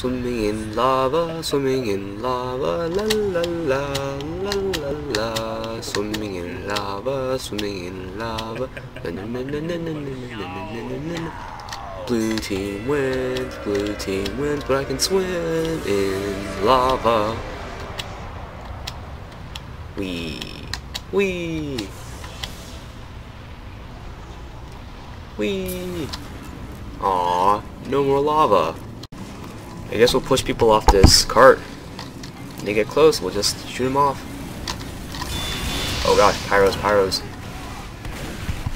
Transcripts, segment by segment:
Swimming in lava, swimming in lava, la la la, la la la. Swimming in lava, swimming in lava. Na na na na na na na na na. Blue team wins, blue team wins, but I can swim in lava. Wee, wee, wee. Aw, no more lava. I guess we'll push people off this cart. When they get close, we'll just shoot them off. Oh gosh, pyros, pyros.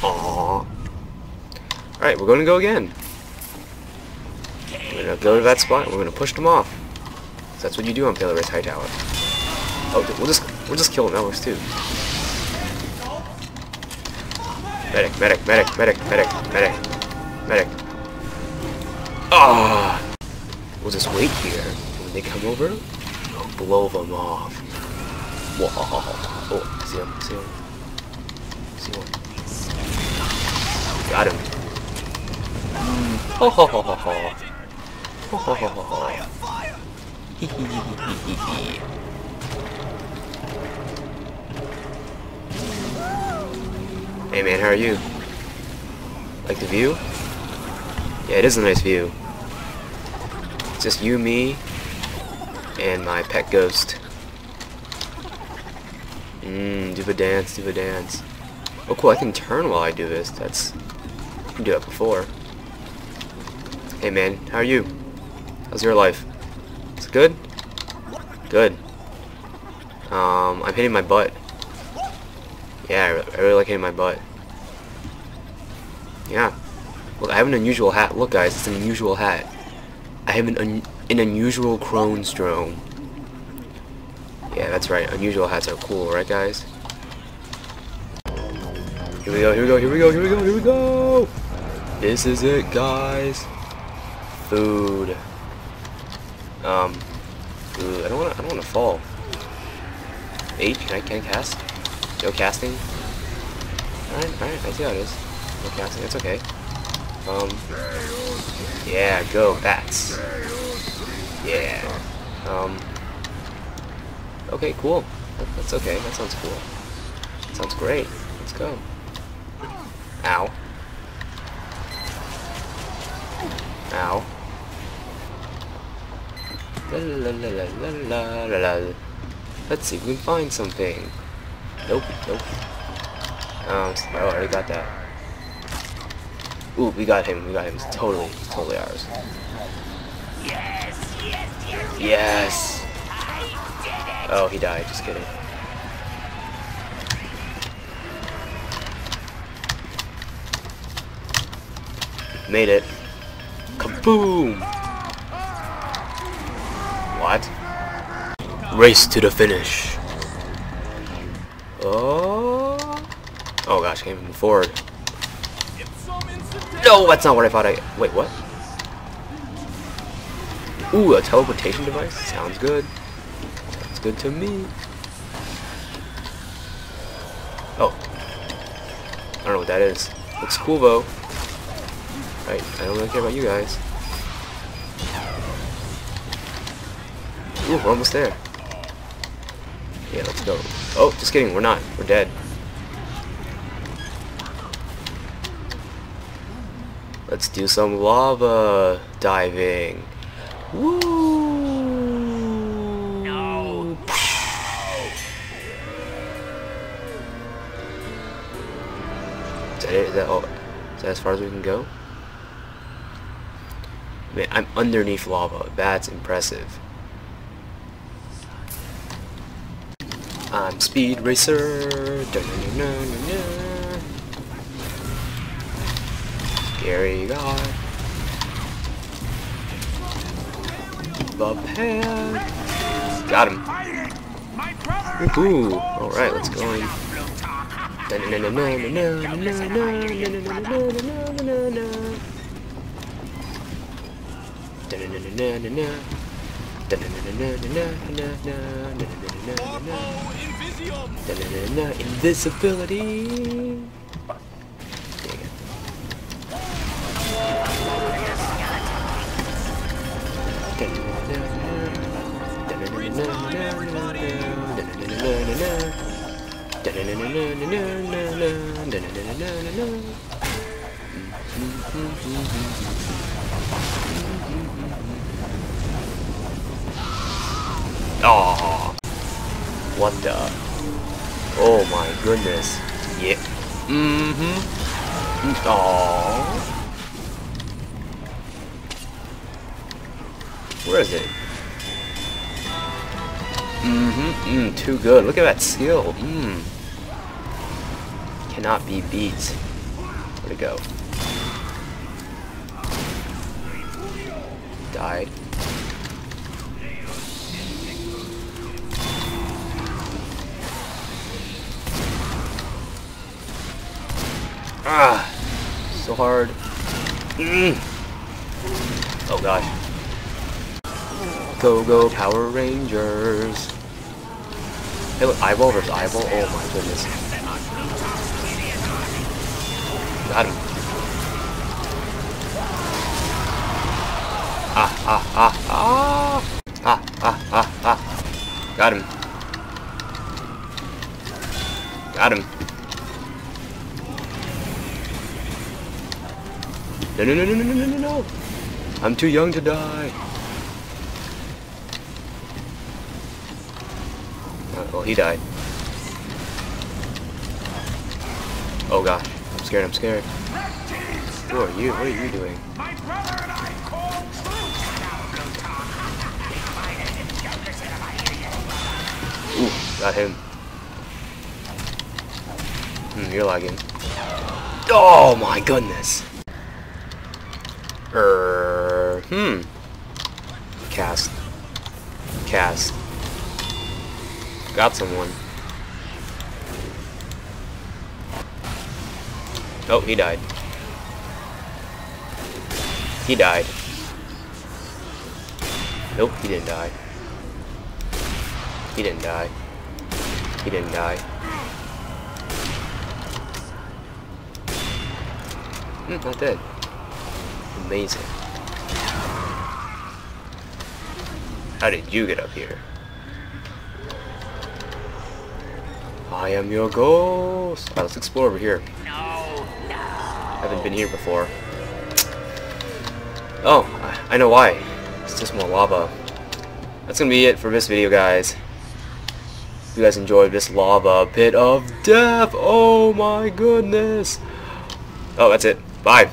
Aww. Alright, we're gonna go again. We're gonna go to that spot, we're gonna push them off. That's what you do on payload race Hightower. Oh, we'll just we'll just kill them, that works too. Medic, medic, medic, medic, medic, medic, medic. Ah! We'll just wait here. When they come over, we'll blow them off. Whoa! Oh, see him, see him. See one. Got him. Ho ho ho ho ho. Ho ho ho ho ho. Hey man, how are you? Like the view? Yeah, it is a nice view. It's just you, me, and my pet ghost. Mmm, do the dance, do the dance. Oh cool, I can turn while I do this. That's... I can do that before. Hey man, how are you? How's your life? Is it good? Good. Um, I'm hitting my butt. Yeah, I really like hitting my butt. Yeah. Look, I have an unusual hat. Look guys, it's an unusual hat. I have an, un an unusual Crone's Dome. Yeah, that's right. Unusual hats are cool, right guys? Here we go, here we go, here we go, here we go, here we go! This is it, guys. Food. Um. I don't wanna I don't wanna fall. H, can I can I cast? No casting? Alright, alright, I see how it is. No casting, it's okay. Um, yeah, go, bats. Yeah. Um, okay, cool. That's okay, that sounds cool. That sounds great. Let's go. Ow. Ow. La la la la la la la la. Let's see if we can find something. Nope, nope. Um, I already got that. Ooh, we got him, we got him. It's totally, totally ours. Yes, yes, yes! Oh, he died, just kidding. Made it. Kaboom! What? Race to the finish. Oh. Oh gosh, can't even forward. No, that's not what I thought I. Wait, what? Ooh, a teleportation device? Sounds good. Sounds good to me. Oh. I don't know what that is. Looks cool though. Right, I don't really care about you guys. Ooh, we're almost there. Yeah, let's go. Oh, just kidding, we're not. We're dead. Let's do some lava diving. Woo! No. Is that it? Is that, all, is that as far as we can go? Man, I'm underneath lava. That's impressive. I'm Speed Racer. Da-na-na-na-na-na. Scary guy. The pan. Got him. Ooh, alright, let's go in. Invisibility. Oh, what the? Oh my goodness. Yeah. Mm-hmm. Oh. Where is it? Mm-hmm. Mm, too good. Look at that skill. Mm. Cannot be beat. Where'd it go? Died. Ah, so hard. Mm. Oh gosh. Go go Power Rangers. Hey look, eyeball versus eyeball. Oh my goodness. Got. Ah ah ah ah ah ah ah. Got him. Got him. No, no, no, no, no, no, no, no. I'm too young to die. Uh, well, he died. Oh gosh, I'm scared, I'm scared. Who are you? What are you doing? Ooh, got him. Hmm, you're lagging. Oh my goodness. Er, hmm. Cast. Cast. Got someone. Oh, he died. He died. Nope, he didn't die. He didn't die. He didn't die. Hmm, not dead. Amazing. How did you get up here? I am your ghost. Alright, let's explore over here. Haven't been here before. Oh, I, I know why. It's just more lava. That's gonna be it for this video, guys. If you guys enjoyed this lava pit of death, oh my goodness. Oh, that's it. Bye.